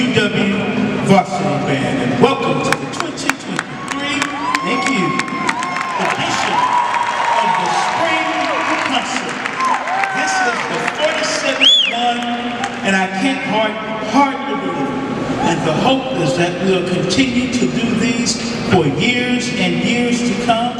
UW Varsity Band. And welcome to the 2023, thank you, edition of the Spring Concert. This is the 47th one, and I can't hard, hardly believe it. And the hope is that we'll continue to do these for years and years to come.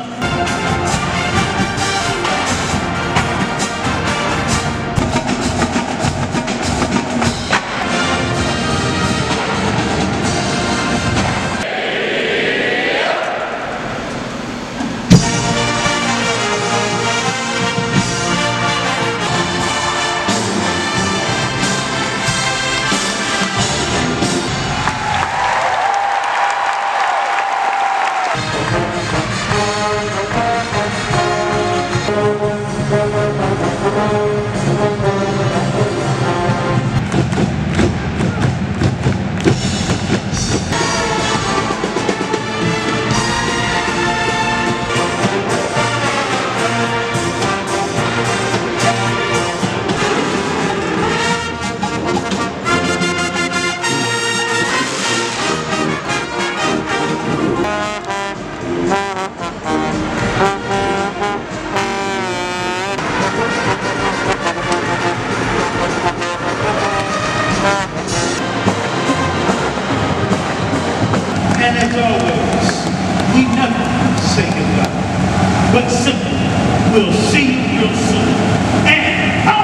but simple will see you soon. And